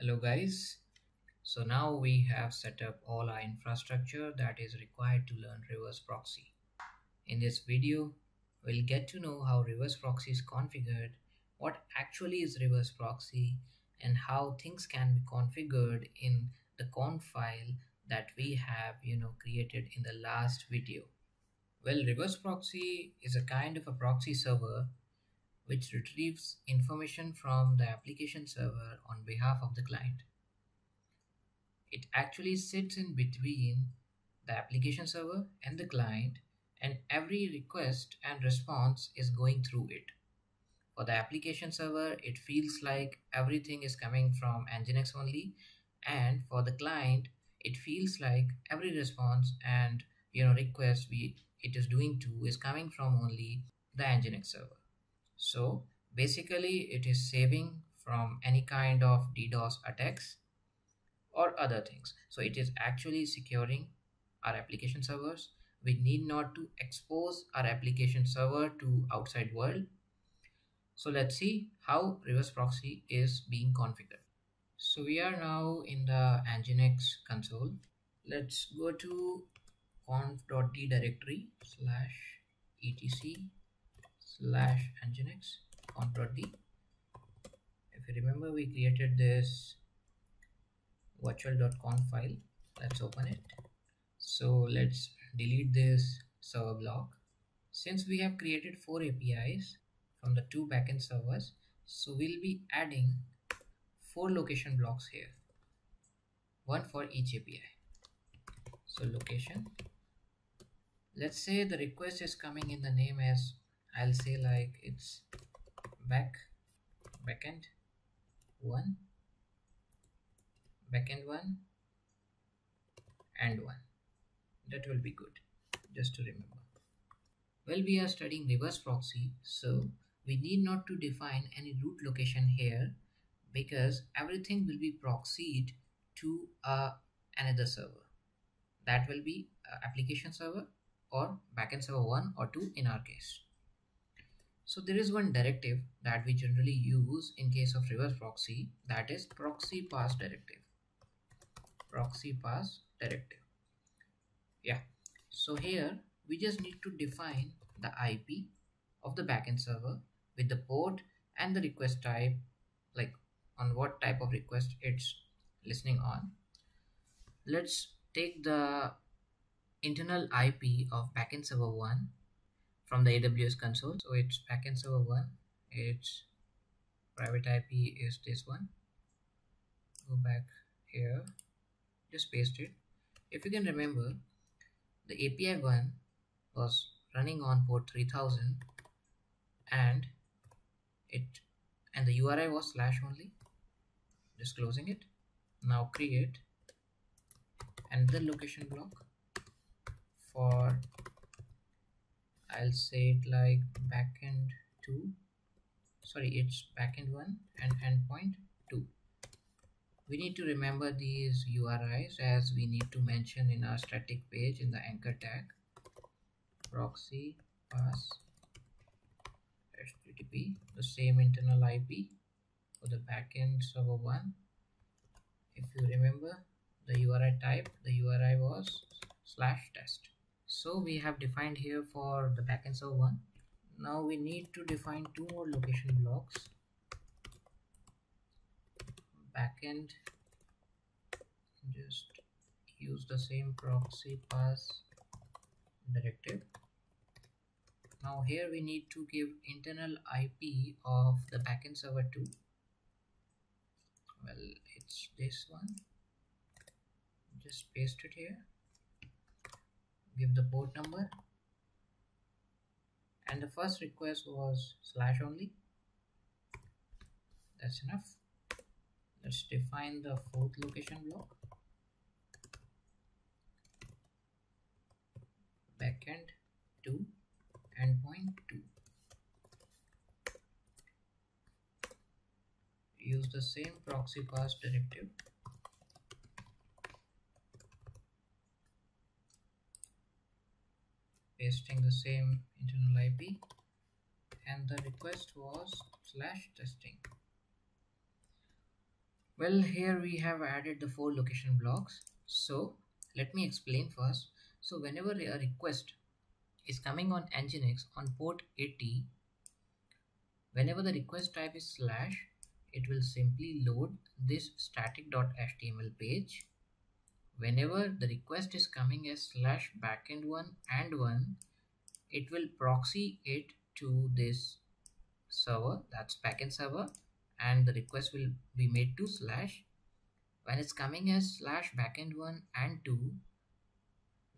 Hello guys. So now we have set up all our infrastructure that is required to learn reverse proxy. In this video, we'll get to know how reverse proxy is configured, what actually is reverse proxy, and how things can be configured in the conf file that we have you know created in the last video. Well, reverse proxy is a kind of a proxy server which retrieves information from the application server on behalf of the client. It actually sits in between the application server and the client and every request and response is going through it. For the application server, it feels like everything is coming from Nginx only and for the client, it feels like every response and you know request we it is doing to is coming from only the Nginx server. So basically it is saving from any kind of DDoS attacks or other things. So it is actually securing our application servers. We need not to expose our application server to outside world. So let's see how reverse proxy is being configured. So we are now in the Nginx console. Let's go to conf.d directory slash etc slash nginx conf.d. if you remember we created this virtual.conf file. Let's open it. So let's delete this server block. Since we have created four apis from the two backend servers so we'll be adding four location blocks here. One for each api so location. Let's say the request is coming in the name as I'll say like it's back backend one backend one and one. That will be good just to remember. Well we are studying reverse proxy so we need not to define any root location here because everything will be proxied to uh, another server. That will be uh, application server or backend server 1 or 2 in our case so there is one directive that we generally use in case of reverse proxy that is proxy pass directive. Proxy pass directive. Yeah. So here we just need to define the IP of the backend server with the port and the request type like on what type of request it's listening on. Let's take the internal IP of backend server 1 from the AWS console. So it's backend server one. Its private IP is this one. Go back here, just paste it. If you can remember, the API one was running on port 3000 and it and the URI was slash only. Just closing it. Now create another location block for I'll say it like backend 2 sorry it's backend 1 and endpoint 2 we need to remember these URIs as we need to mention in our static page in the anchor tag. Proxy pass http the same internal IP for the backend server 1 if you remember the URI type the URI was slash test so we have defined here for the backend server one. Now we need to define two more location blocks. Backend just use the same proxy pass directive. Now here we need to give internal IP of the backend server 2 well it's this one. Just paste it here give the port number. And the first request was slash only. That's enough. Let's define the fourth location block. Backend 2 endpoint 2 use the same proxy pass directive pasting the same internal IP and the request was slash testing. Well here we have added the four location blocks. So let me explain first. So whenever a request is coming on nginx on port 80 whenever the request type is slash it will simply load this static.html page whenever the request is coming as slash backend one and one it will proxy it to this server that's backend server and the request will be made to slash. When it's coming as slash backend one and two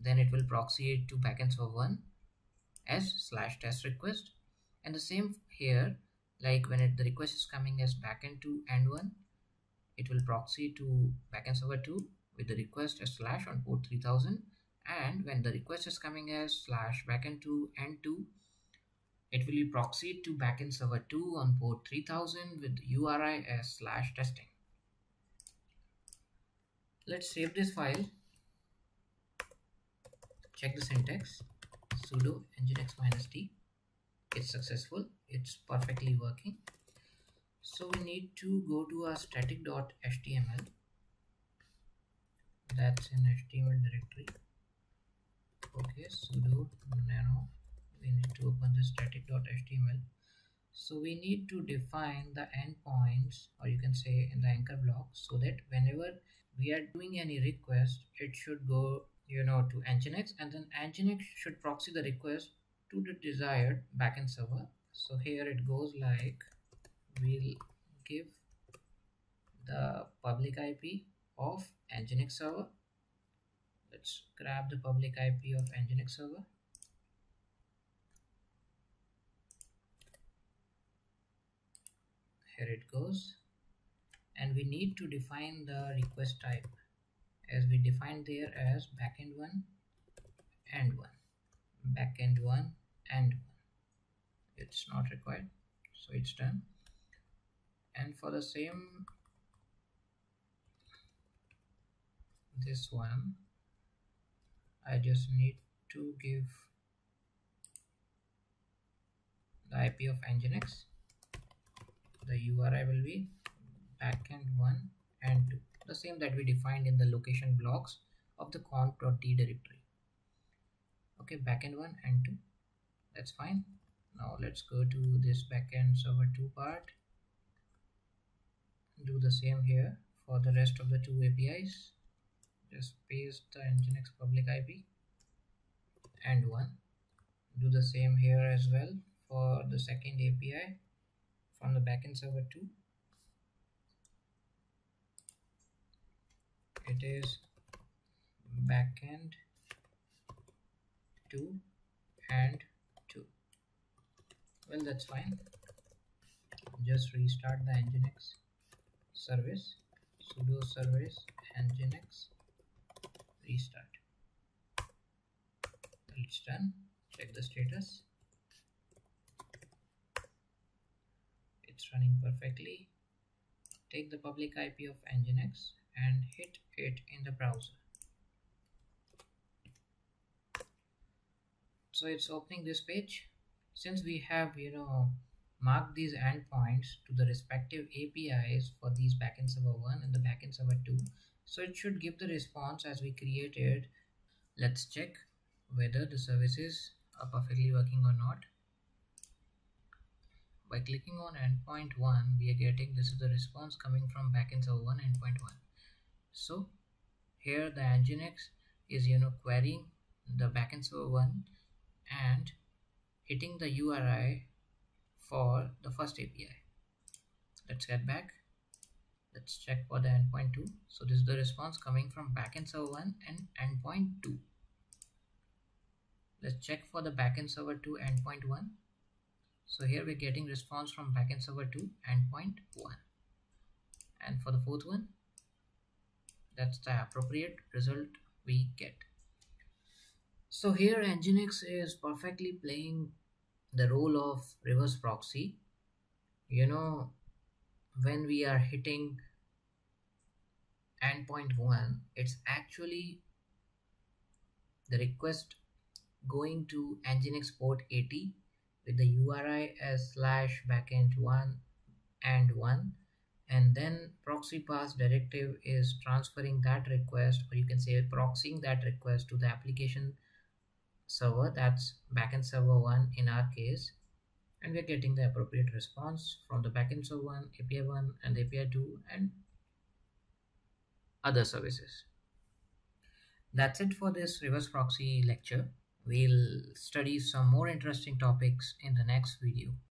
then it will proxy it to backend server one as slash test request. And the same here like when it, the request is coming as backend 2 and 1 it will proxy to backend server 2 with the request as slash on port 3000 and when the request is coming as slash backend 2 and 2 it will be proxied to backend server 2 on port 3000 with URI as slash testing. Let's save this file. Check the syntax. sudo nginx minus t. It's successful. It's perfectly working. So we need to go to our static.html. That's in HTML directory. Okay, sudo nano. We need to open the static.html so we need to define the endpoints or you can say in the anchor block so that whenever we are doing any request it should go you know to nginx and then nginx should proxy the request to the desired backend server. So here it goes like we'll give the public ip of nginx server. Let's grab the public ip of nginx server. Here it goes. And we need to define the request type as we defined there as backend one and one. Backend one and one. It's not required so it's done. And for the same this one. I just need to give the IP of Nginx. The URI will be backend 1 and 2 the same that we defined in the location blocks of the conf.d directory. Okay backend 1 and 2 that's fine. Now let's go to this backend server 2 part. Do the same here for the rest of the two APIs just paste the nginx public IP and 1 do the same here as well for the second API from the backend server 2 it is backend 2 and 2 well that's fine. Just restart the nginx service sudo service nginx restart. It's done. Check the status. It's running perfectly. Take the public IP of Nginx and hit it in the browser. So it's opening this page. Since we have you know marked these endpoints to the respective APIs for these backend server 1 and the backend server 2 so it should give the response as we created let's check whether the services are uh, perfectly working or not by clicking on endpoint 1, we are getting this is the response coming from backend server 1 endpoint 1. So here the Nginx is you know querying the backend server 1 and hitting the URI for the first API. Let's get back. Let's check for the endpoint 2. So this is the response coming from backend server 1 and endpoint 2. Let's check for the backend server 2 endpoint 1 so here we're getting response from backend server 2 endpoint 1. And for the fourth one, that's the appropriate result we get. So here Nginx is perfectly playing the role of reverse proxy. You know, when we are hitting endpoint 1, it's actually the request going to Nginx port 80 with the URI as slash backend 1 and 1 and then proxy pass directive is transferring that request or you can say proxying that request to the application server that's backend server one in our case and we're getting the appropriate response from the backend server one api one and api two and other services. That's it for this reverse proxy lecture. We'll study some more interesting topics in the next video